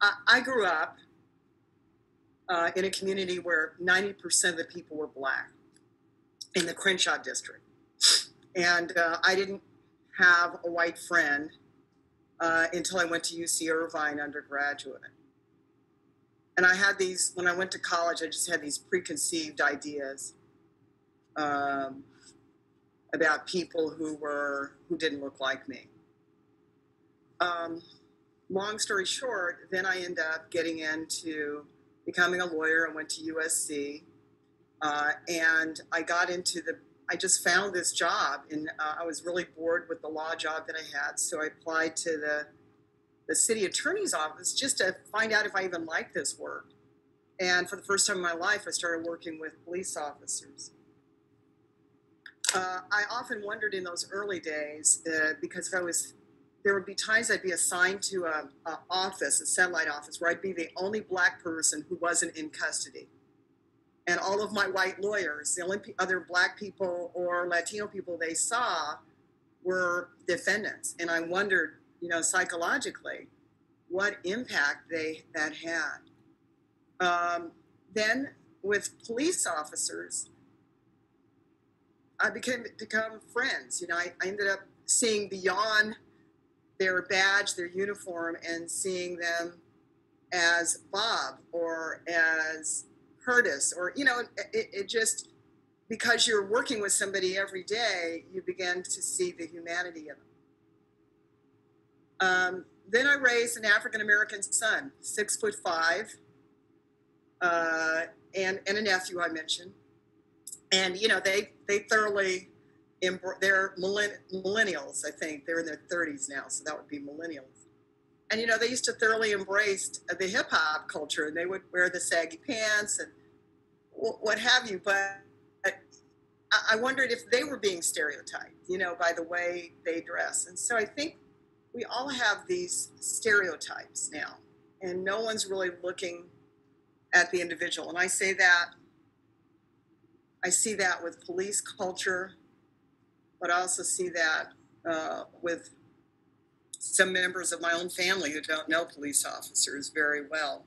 I, grew up uh, in a community where 90% of the people were black in the Crenshaw district. And uh, I didn't have a white friend uh, until I went to UC Irvine undergraduate. And I had these, when I went to college, I just had these preconceived ideas um, about people who were, who didn't look like me. Um, long story short, then I ended up getting into becoming a lawyer and went to USC. Uh, and I got into the, I just found this job and uh, I was really bored with the law job that I had. So I applied to the, the city attorney's office just to find out if I even liked this work. And for the first time in my life, I started working with police officers. Uh, I often wondered in those early days uh, because I was there would be times I'd be assigned to a, a, office, a satellite office, where I'd be the only black person who wasn't in custody, and all of my white lawyers, the only other black people or Latino people they saw, were defendants, and I wondered, you know, psychologically, what impact they that had. Um, then with police officers, I became become friends. You know, I, I ended up seeing beyond their badge, their uniform, and seeing them as Bob or as Curtis, or, you know, it, it just, because you're working with somebody every day, you begin to see the humanity of them. Um, then I raised an African American son, six foot five, uh, and, and a nephew I mentioned. And, you know, they, they thoroughly they're millennials, I think. They're in their 30s now, so that would be millennials. And you know, they used to thoroughly embrace the hip hop culture, and they would wear the saggy pants and what have you. But I wondered if they were being stereotyped, you know, by the way they dress. And so I think we all have these stereotypes now, and no one's really looking at the individual. And I say that I see that with police culture but I also see that uh, with some members of my own family who don't know police officers very well.